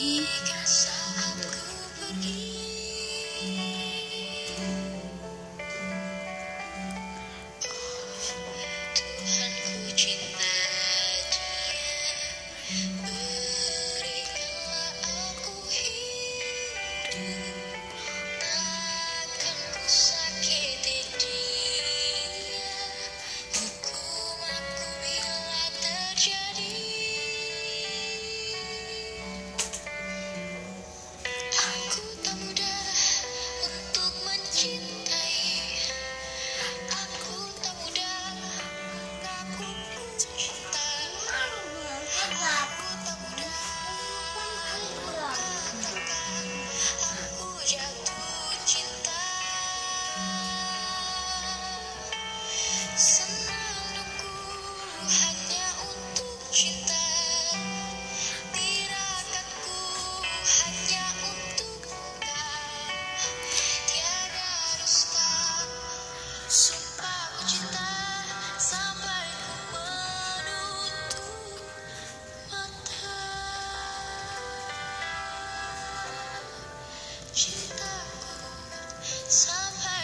lagi Somehow.